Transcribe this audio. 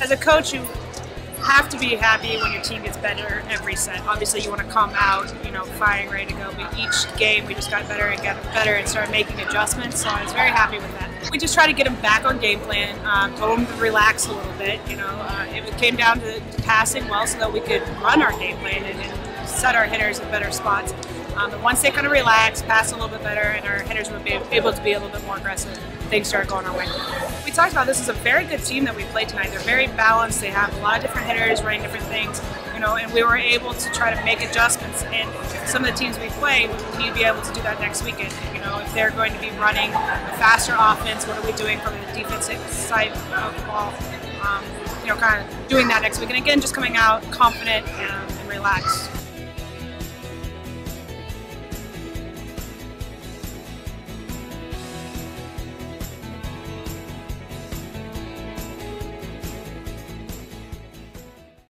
as a coach, you have to be happy when your team gets better every set. Obviously, you want to come out, you know, firing, ready to go. But each game, we just got better and got better and started making adjustments. So I was very happy with that. We just try to get them back on game plan, um, told them to relax a little bit. You know, uh, it came down to passing well so that we could run our game plan and, and set our hitters in better spots. Um, but once they kind of relaxed, pass a little bit better, and our hitters would be able to be a little bit more aggressive, things started going our way. We talked about this is a very good team that we played tonight. They're very balanced. They have a lot of different hitters running different things, you know, and we were able to try to make adjustments. And some of the teams we play, we need to be able to do that next weekend. You know, if they're going to be running a faster offense, what are we doing from the defensive side of the ball? Um, you know, kind of doing that next week. And again, just coming out confident and, and relaxed.